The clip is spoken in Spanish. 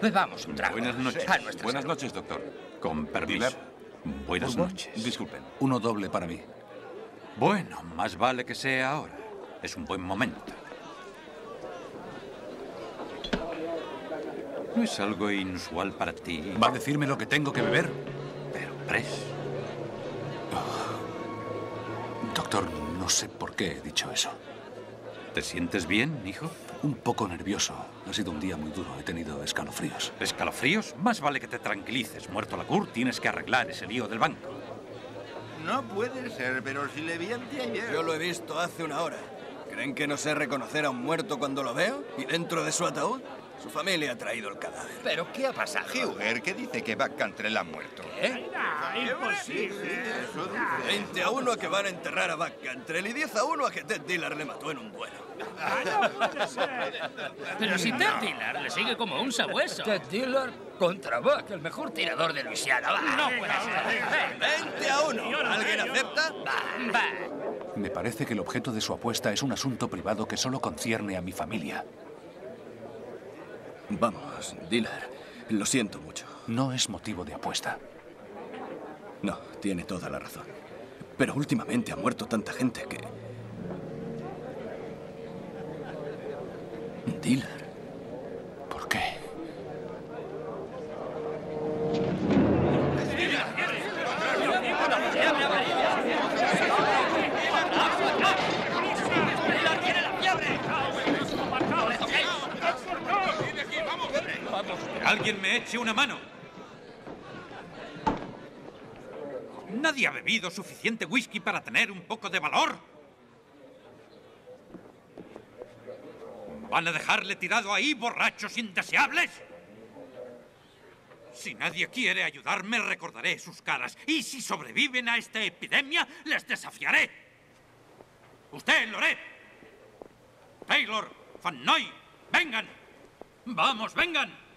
Bebamos un trago. Buenas noches. Buenas salud. noches, doctor. Con permiso. Buenas noches. Disculpen. Uno doble para mí. Bueno, más vale que sea ahora. Es un buen momento. ¿No es algo inusual para ti? ¿Va a decirme lo que tengo que beber? Pero, Pres, Doctor, no sé por qué he dicho eso. ¿Te sientes bien, hijo? Un poco nervioso. Ha sido un día muy duro. He tenido escalofríos. ¿Escalofríos? Más vale que te tranquilices. Muerto la CUR, tienes que arreglar ese lío del banco. No puede ser, pero si le vi anteayer. Yo lo he visto hace una hora. ¿Creen que no sé reconocer a un muerto cuando lo veo? ¿Y dentro de su ataúd? Su familia ha traído el cadáver. ¿Pero qué ha pasado? Huger, ¿qué dice que Buck Cantrell ha muerto? ¿Eh? Imposible. Eso dice. 20 a 1 a que van a enterrar a Buck Cantrell y 10 a 1 a que Ted Dillard le mató en un duelo. Pero si Ted Dillard le sigue como un sabueso. Ted Dillard contra Buck, el mejor tirador de Luisiana. Va. No puede ser. 20 a 1. ¿Alguien acepta? Va. Me parece que el objeto de su apuesta es un asunto privado que solo concierne a mi familia. Vamos, Dillard. Lo siento mucho. No es motivo de apuesta. No, tiene toda la razón. Pero últimamente ha muerto tanta gente que... Dillard. ¿Por qué? Que alguien me eche una mano. ¿Nadie ha bebido suficiente whisky para tener un poco de valor? ¿Van a dejarle tirado ahí, borrachos indeseables? Si nadie quiere ayudarme, recordaré sus caras. Y si sobreviven a esta epidemia, les desafiaré. Usted, Loret. Taylor, Van Noy, vengan. Vamos, vengan.